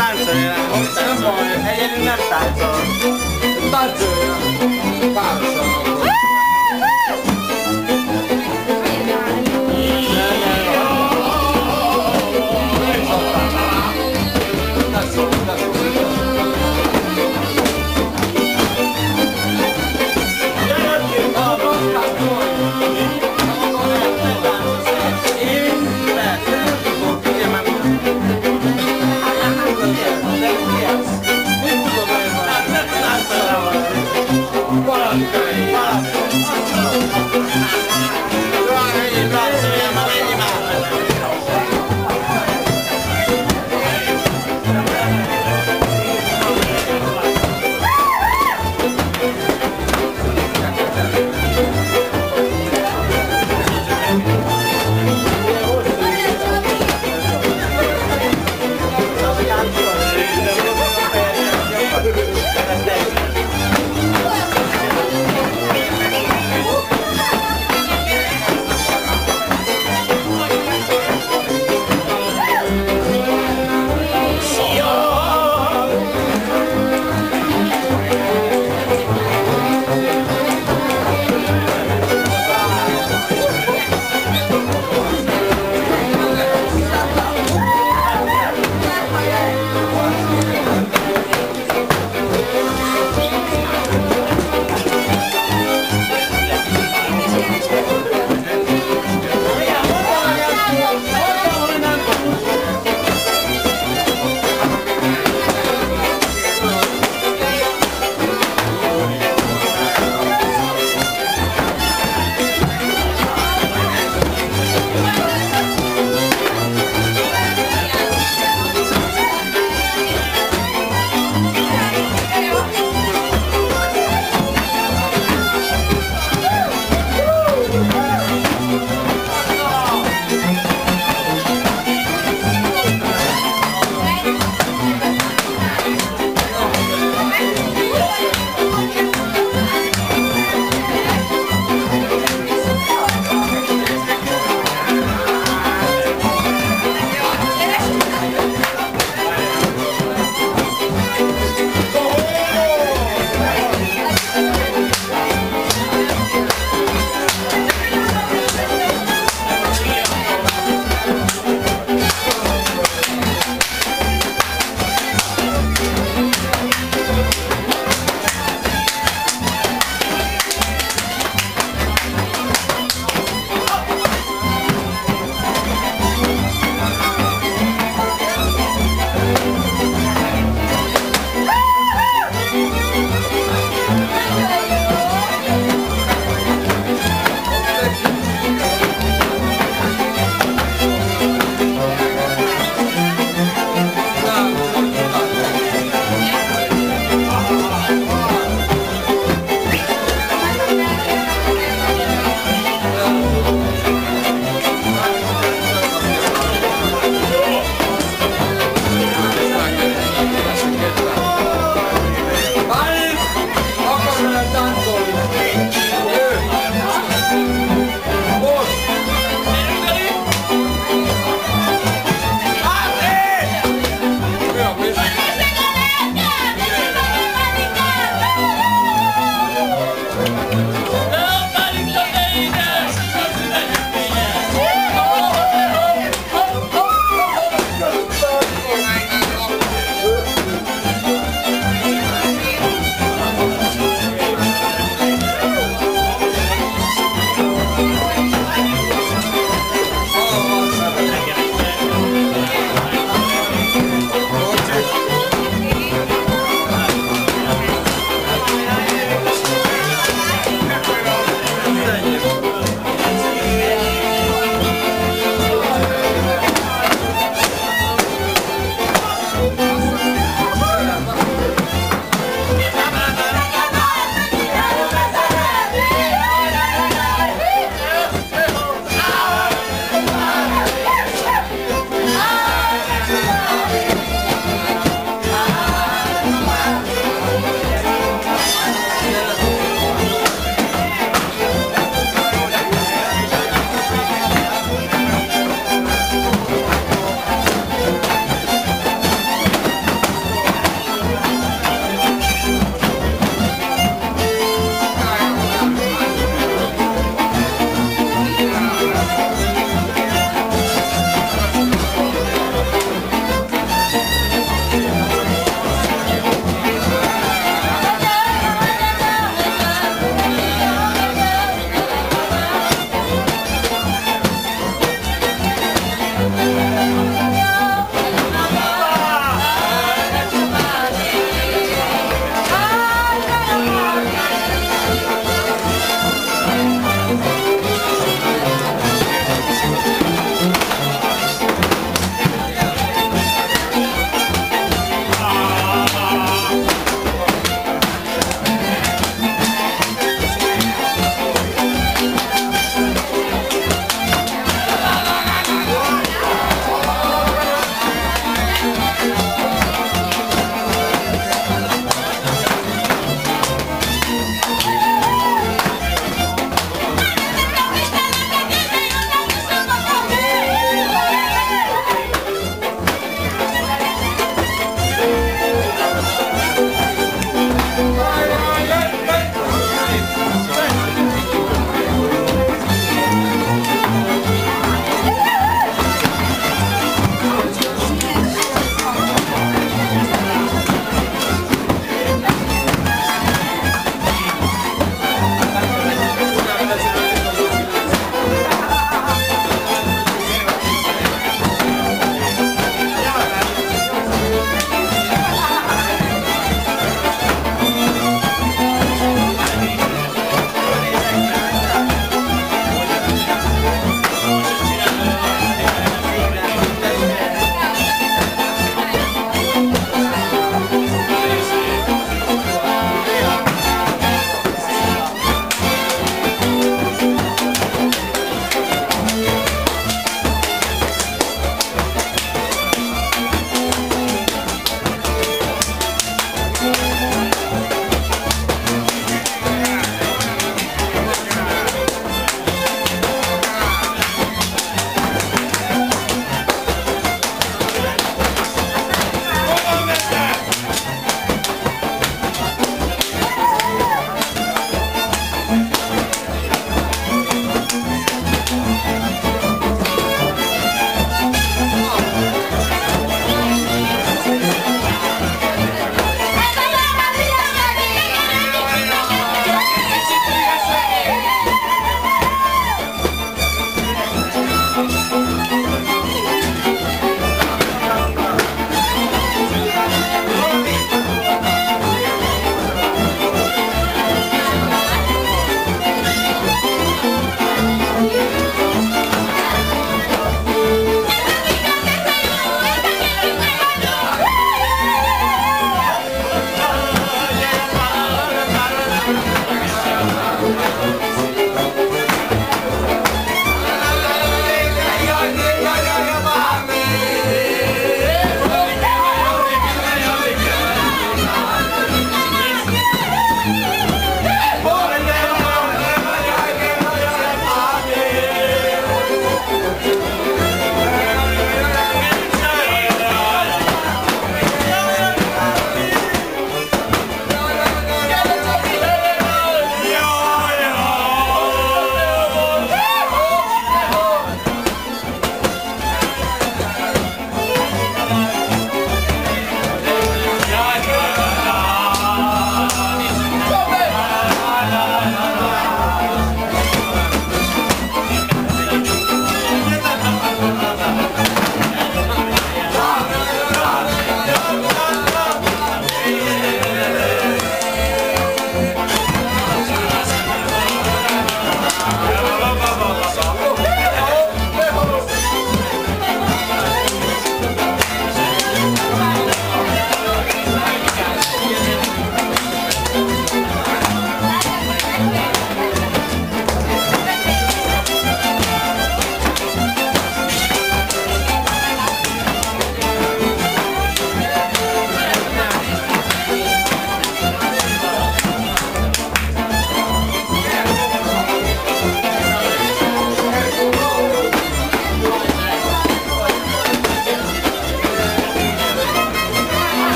táncoljanak, most nem baj, egyedül nem táncol. Táncoljanak.